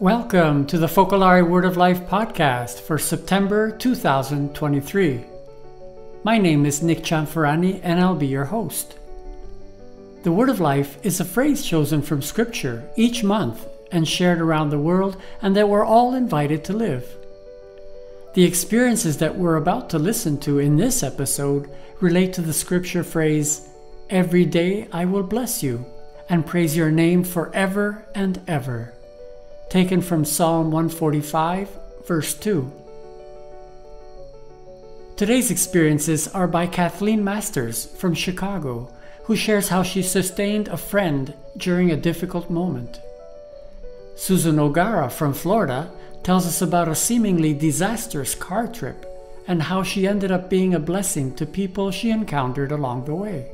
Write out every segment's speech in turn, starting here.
Welcome to the Focolare Word of Life podcast for September 2023. My name is Nick Cianfarani and I'll be your host. The Word of Life is a phrase chosen from Scripture each month and shared around the world, and that we're all invited to live. The experiences that we're about to listen to in this episode relate to the Scripture phrase, Every day I will bless you and praise your name forever and ever taken from Psalm 145, verse 2. Today's experiences are by Kathleen Masters from Chicago, who shares how she sustained a friend during a difficult moment. Susan O'Gara from Florida tells us about a seemingly disastrous car trip and how she ended up being a blessing to people she encountered along the way.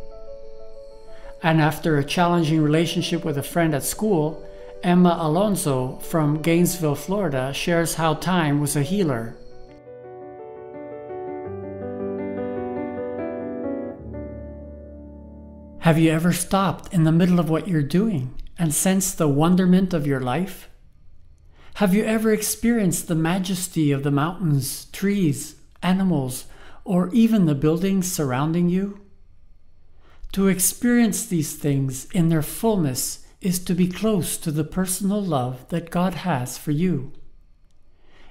And after a challenging relationship with a friend at school, Emma Alonso from Gainesville, Florida, shares how time was a healer. Have you ever stopped in the middle of what you're doing and sensed the wonderment of your life? Have you ever experienced the majesty of the mountains, trees, animals, or even the buildings surrounding you? To experience these things in their fullness is to be close to the personal love that God has for you.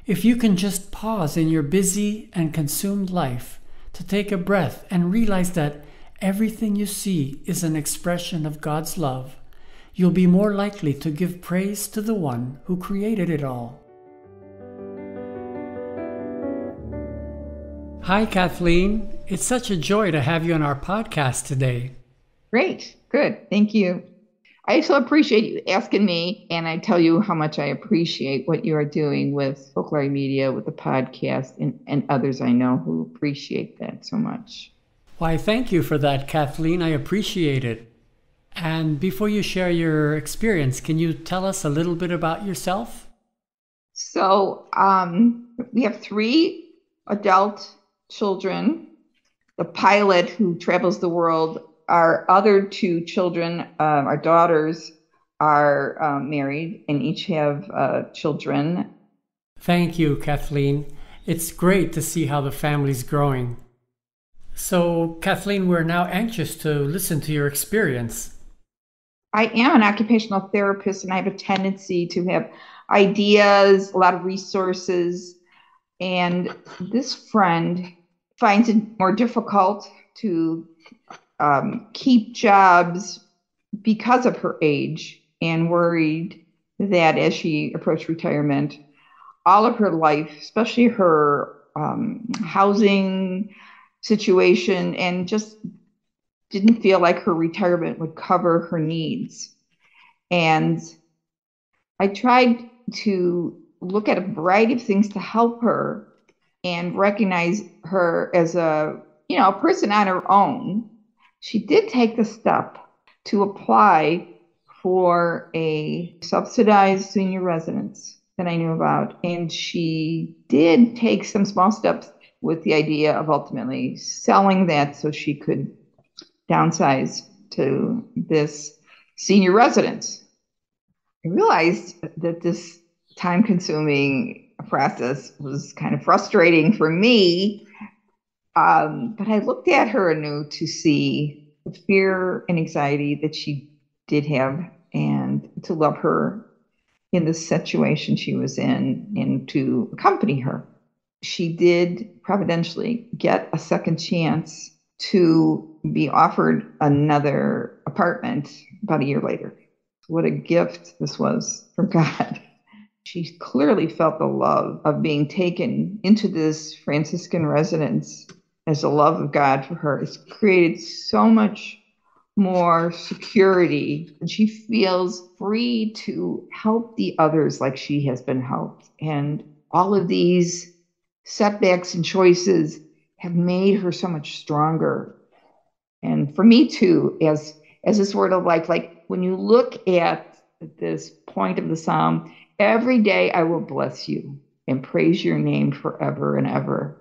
If you can just pause in your busy and consumed life to take a breath and realize that everything you see is an expression of God's love, you'll be more likely to give praise to the one who created it all. Hi, Kathleen. It's such a joy to have you on our podcast today. Great. Good. Thank you. I so appreciate you asking me, and I tell you how much I appreciate what you are doing with Focolare Media, with the podcast, and, and others I know who appreciate that so much. Why, thank you for that, Kathleen. I appreciate it. And before you share your experience, can you tell us a little bit about yourself? So, um, we have three adult children. The pilot who travels the world our other two children, uh, our daughters, are um, married and each have uh, children. Thank you, Kathleen. It's great to see how the family's growing. So, Kathleen, we're now anxious to listen to your experience. I am an occupational therapist and I have a tendency to have ideas, a lot of resources. And this friend finds it more difficult to um, keep jobs because of her age and worried that as she approached retirement, all of her life, especially her um, housing situation, and just didn't feel like her retirement would cover her needs. And I tried to look at a variety of things to help her and recognize her as a you know a person on her own she did take the step to apply for a subsidized senior residence that I knew about. And she did take some small steps with the idea of ultimately selling that so she could downsize to this senior residence. I realized that this time consuming process was kind of frustrating for me um, but I looked at her anew to see the fear and anxiety that she did have and to love her in the situation she was in and to accompany her. She did providentially get a second chance to be offered another apartment about a year later. What a gift this was from God. She clearly felt the love of being taken into this Franciscan residence as the love of God for her has created so much more security. And she feels free to help the others like she has been helped. And all of these setbacks and choices have made her so much stronger. And for me too as as a sort of life like when you look at this point of the psalm every day i will bless you and praise your name forever and ever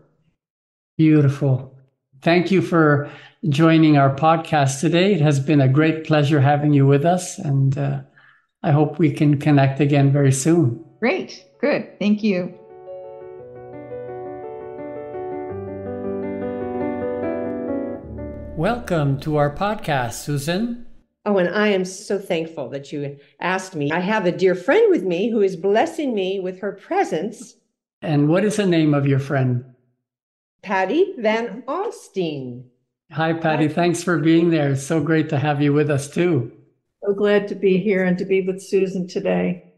Beautiful. Thank you for joining our podcast today. It has been a great pleasure having you with us, and uh, I hope we can connect again very soon. Great. Good. Thank you. Welcome to our podcast, Susan. Oh, and I am so thankful that you asked me. I have a dear friend with me who is blessing me with her presence. And what is the name of your friend? Patty Van Austin. Hi, Patty. Thanks for being there. It's so great to have you with us, too. So glad to be here and to be with Susan today.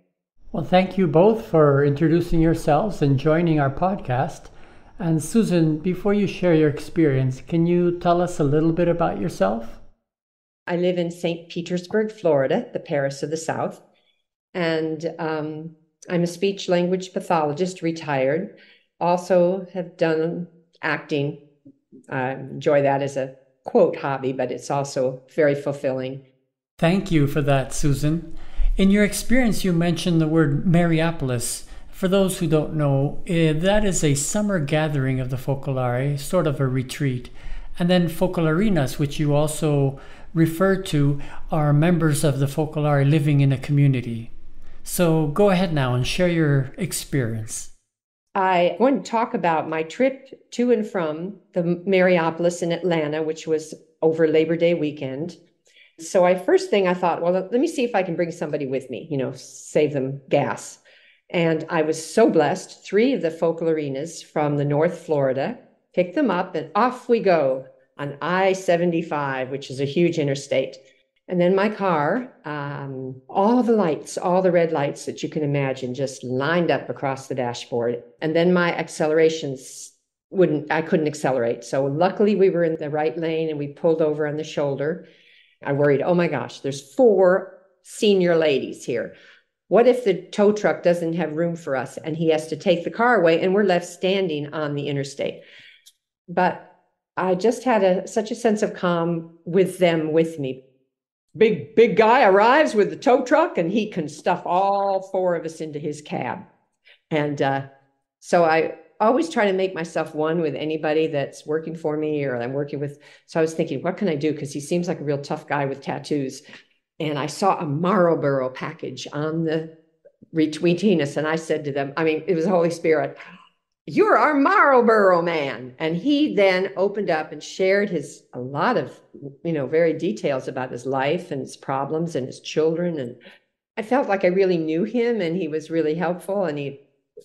Well, thank you both for introducing yourselves and joining our podcast. And Susan, before you share your experience, can you tell us a little bit about yourself? I live in St. Petersburg, Florida, the Paris of the South. And um, I'm a speech language pathologist, retired. Also, have done acting. I enjoy that as a quote hobby, but it's also very fulfilling. Thank you for that, Susan. In your experience, you mentioned the word Mariapolis. For those who don't know, eh, that is a summer gathering of the Focolare, sort of a retreat. And then Focolarinas, which you also refer to, are members of the Focolare living in a community. So go ahead now and share your experience. I want to talk about my trip to and from the Mariapolis in Atlanta, which was over Labor Day weekend. So I first thing I thought, well, let me see if I can bring somebody with me, you know, save them gas. And I was so blessed. Three of the Focolarinas from the North Florida picked them up and off we go on I 75, which is a huge interstate. And then my car, um, all the lights, all the red lights that you can imagine, just lined up across the dashboard. And then my accelerations wouldn't, I couldn't accelerate. So luckily we were in the right lane and we pulled over on the shoulder. I worried, oh my gosh, there's four senior ladies here. What if the tow truck doesn't have room for us and he has to take the car away and we're left standing on the interstate? But I just had a such a sense of calm with them with me. Big big guy arrives with the tow truck and he can stuff all four of us into his cab. And uh, so I always try to make myself one with anybody that's working for me or I'm working with. So I was thinking, what can I do? Because he seems like a real tough guy with tattoos. And I saw a Marlboro package on the retweeting us. And I said to them, I mean, it was the Holy Spirit you're our Marlboro man. And he then opened up and shared his a lot of, you know, very details about his life and his problems and his children. And I felt like I really knew him and he was really helpful. And he,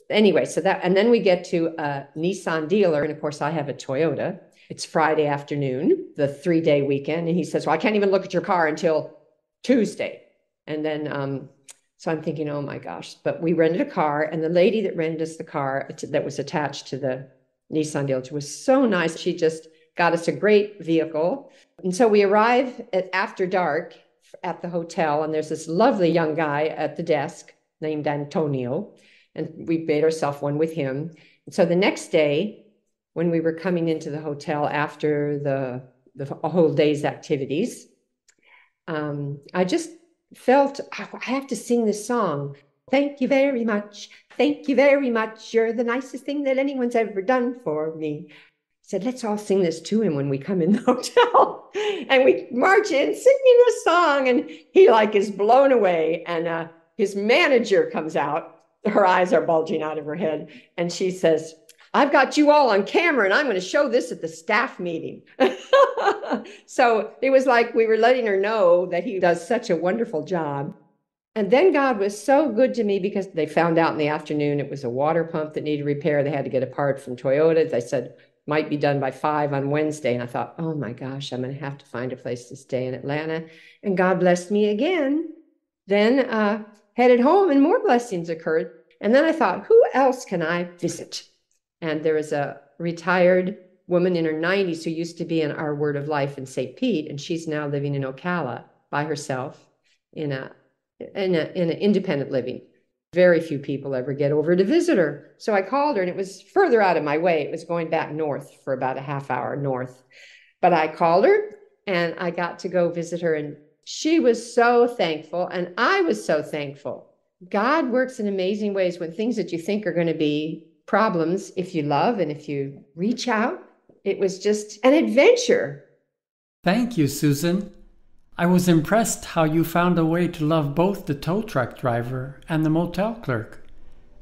anyway, so that, and then we get to a Nissan dealer. And of course, I have a Toyota. It's Friday afternoon, the three day weekend. And he says, Well, I can't even look at your car until Tuesday. And then um, so I'm thinking, oh my gosh. But we rented a car, and the lady that rented us the car that was attached to the Nissan dealership was so nice. She just got us a great vehicle. And so we arrive at after dark at the hotel, and there's this lovely young guy at the desk named Antonio, and we made ourselves one with him. And so the next day, when we were coming into the hotel after the the whole day's activities, um, I just felt I have to sing this song. Thank you very much. Thank you very much. You're the nicest thing that anyone's ever done for me. I said, let's all sing this to him when we come in the hotel. and we march in singing the song. And he like is blown away. And uh, his manager comes out. Her eyes are bulging out of her head. And she says, I've got you all on camera and I'm going to show this at the staff meeting. so it was like we were letting her know that he does such a wonderful job. And then God was so good to me because they found out in the afternoon it was a water pump that needed repair. They had to get a part from Toyota. They said might be done by five on Wednesday. And I thought, oh my gosh, I'm going to have to find a place to stay in Atlanta. And God blessed me again. Then uh, headed home and more blessings occurred. And then I thought, who else can I visit? And there was a retired woman in her 90s who used to be in our Word of Life in St. Pete, and she's now living in Ocala by herself in a in a in an independent living. Very few people ever get over to visit her. So I called her, and it was further out of my way. It was going back north for about a half hour north. But I called her and I got to go visit her, and she was so thankful, and I was so thankful. God works in amazing ways when things that you think are going to be problems if you love and if you reach out. It was just an adventure. Thank you, Susan. I was impressed how you found a way to love both the tow truck driver and the motel clerk.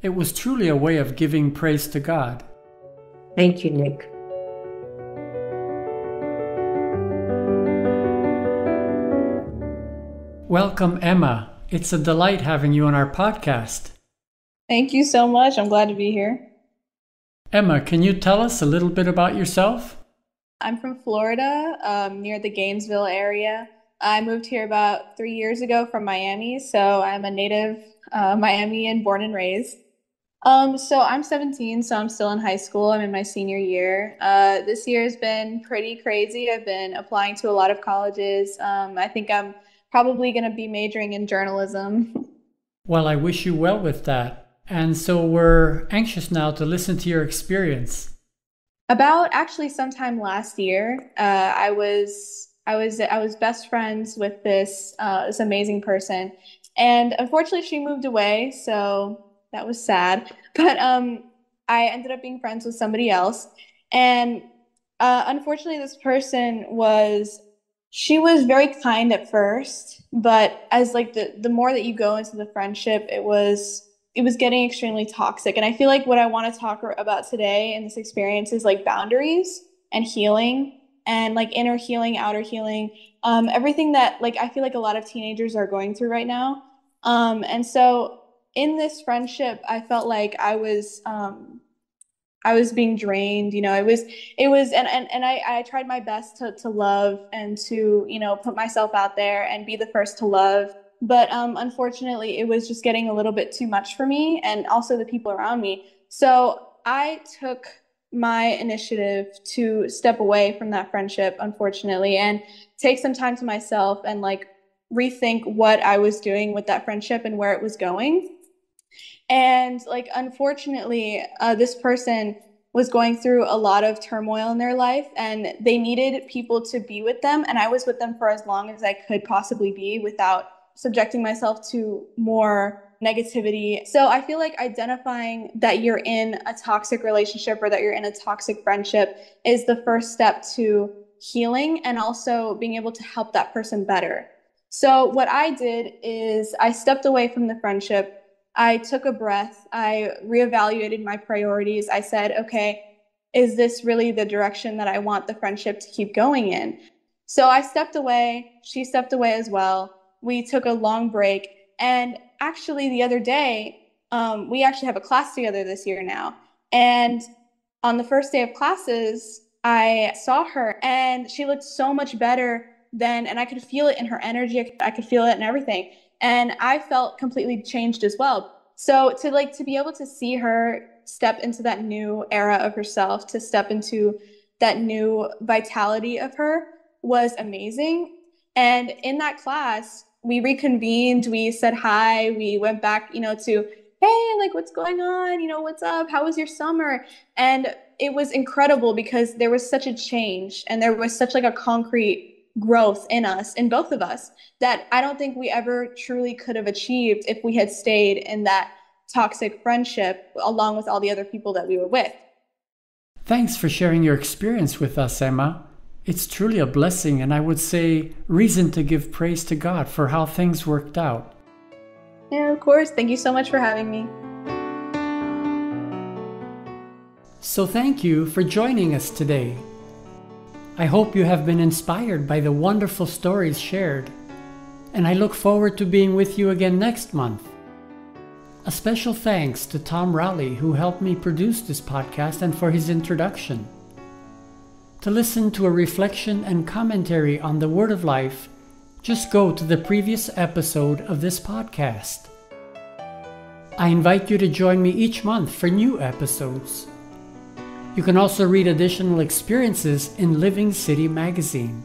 It was truly a way of giving praise to God. Thank you, Nick. Welcome, Emma. It's a delight having you on our podcast. Thank you so much. I'm glad to be here. Emma, can you tell us a little bit about yourself? I'm from Florida, um, near the Gainesville area. I moved here about three years ago from Miami, so I'm a native uh, Miamian, born and raised. Um, so I'm 17, so I'm still in high school. I'm in my senior year. Uh, this year has been pretty crazy. I've been applying to a lot of colleges. Um, I think I'm probably going to be majoring in journalism. Well, I wish you well with that. And so we're anxious now to listen to your experience. About actually sometime last year, uh, I was I was I was best friends with this uh, this amazing person, and unfortunately, she moved away. So that was sad. But um, I ended up being friends with somebody else, and uh, unfortunately, this person was she was very kind at first, but as like the the more that you go into the friendship, it was it was getting extremely toxic. And I feel like what I want to talk about today in this experience is like boundaries and healing and like inner healing, outer healing, um, everything that like I feel like a lot of teenagers are going through right now. Um, and so in this friendship, I felt like I was um, I was being drained, you know, it was, it was, and, and, and I, I tried my best to, to love and to, you know, put myself out there and be the first to love. But um, unfortunately, it was just getting a little bit too much for me and also the people around me. So I took my initiative to step away from that friendship, unfortunately, and take some time to myself and like rethink what I was doing with that friendship and where it was going. And like, unfortunately, uh, this person was going through a lot of turmoil in their life and they needed people to be with them. And I was with them for as long as I could possibly be without subjecting myself to more negativity. So I feel like identifying that you're in a toxic relationship or that you're in a toxic friendship is the first step to healing and also being able to help that person better. So what I did is I stepped away from the friendship I took a breath. I reevaluated my priorities. I said, okay, is this really the direction that I want the friendship to keep going in? So I stepped away. She stepped away as well. We took a long break. And actually, the other day, um, we actually have a class together this year now. And on the first day of classes, I saw her and she looked so much better than, and I could feel it in her energy. I could feel it in everything and I felt completely changed as well. So to like to be able to see her step into that new era of herself, to step into that new vitality of her was amazing. And in that class, we reconvened, we said hi, we went back, you know, to hey, like what's going on? You know, what's up? How was your summer? And it was incredible because there was such a change and there was such like a concrete growth in us, in both of us, that I don't think we ever truly could have achieved if we had stayed in that toxic friendship along with all the other people that we were with. Thanks for sharing your experience with us, Emma. It's truly a blessing, and I would say reason to give praise to God for how things worked out. Yeah, of course. Thank you so much for having me. So, thank you for joining us today. I hope you have been inspired by the wonderful stories shared, and I look forward to being with you again next month. A special thanks to Tom Rowley, who helped me produce this podcast, and for his introduction. To listen to a reflection and commentary on the Word of Life, just go to the previous episode of this podcast. I invite you to join me each month for new episodes. You can also read additional experiences in Living City magazine.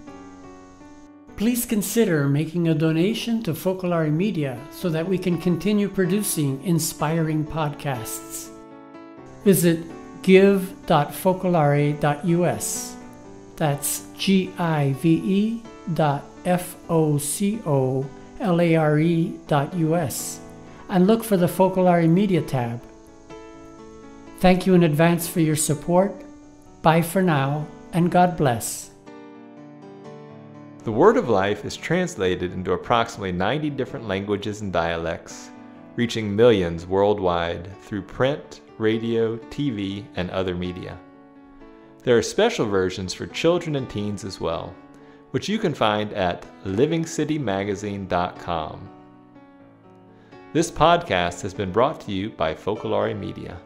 Please consider making a donation to Focolare Media so that we can continue producing inspiring podcasts. Visit give.focolare.us. That's G I V E dot F O C O L A R E dot US and look for the Focolare Media tab. Thank you in advance for your support. Bye for now, and God bless. The Word of Life is translated into approximately 90 different languages and dialects, reaching millions worldwide through print, radio, TV, and other media. There are special versions for children and teens as well, which you can find at livingcitymagazine.com. This podcast has been brought to you by Focolare Media.